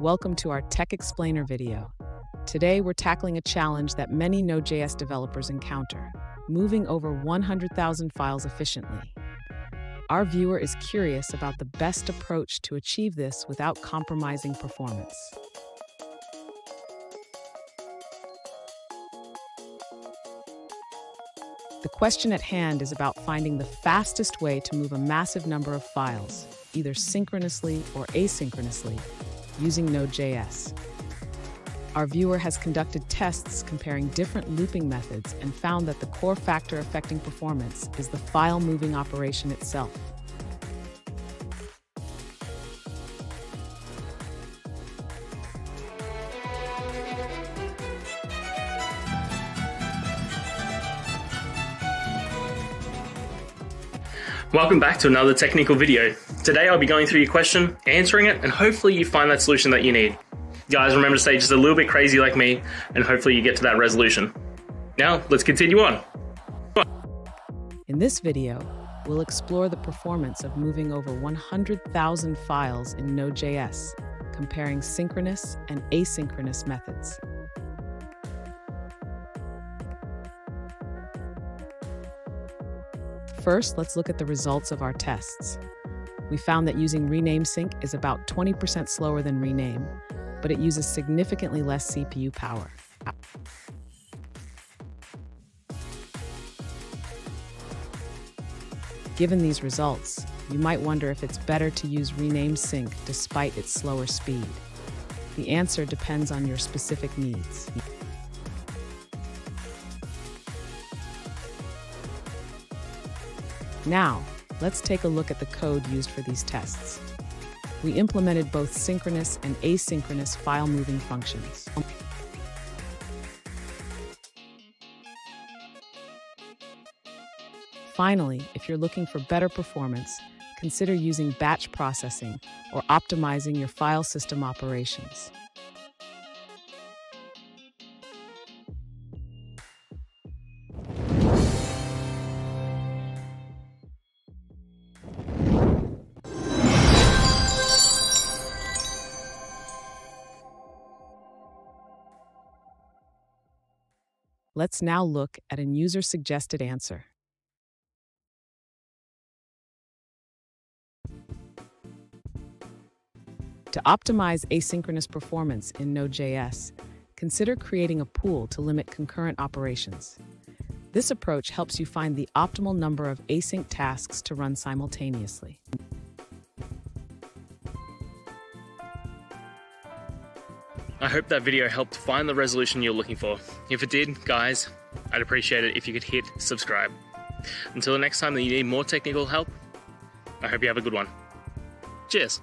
Welcome to our Tech Explainer video. Today, we're tackling a challenge that many Node.js developers encounter, moving over 100,000 files efficiently. Our viewer is curious about the best approach to achieve this without compromising performance. The question at hand is about finding the fastest way to move a massive number of files, either synchronously or asynchronously, using Node.js. Our viewer has conducted tests comparing different looping methods and found that the core factor affecting performance is the file moving operation itself. Welcome back to another technical video. Today I'll be going through your question, answering it, and hopefully you find that solution that you need. Guys, remember to stay just a little bit crazy like me, and hopefully you get to that resolution. Now, let's continue on. In this video, we'll explore the performance of moving over 100,000 files in Node.js, comparing synchronous and asynchronous methods. First, let's look at the results of our tests. We found that using rename sync is about 20% slower than rename, but it uses significantly less CPU power. Given these results, you might wonder if it's better to use rename sync despite its slower speed. The answer depends on your specific needs. Now, let's take a look at the code used for these tests. We implemented both synchronous and asynchronous file moving functions. Finally, if you're looking for better performance, consider using batch processing or optimizing your file system operations. Let's now look at a user-suggested answer. To optimize asynchronous performance in Node.js, consider creating a pool to limit concurrent operations. This approach helps you find the optimal number of async tasks to run simultaneously. I hope that video helped find the resolution you're looking for. If it did, guys, I'd appreciate it if you could hit subscribe. Until the next time that you need more technical help, I hope you have a good one. Cheers.